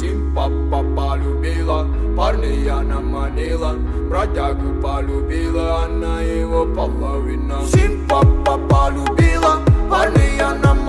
Сим папа полюбила, парня я манила, Бродягу полюбила, она его половина. Сим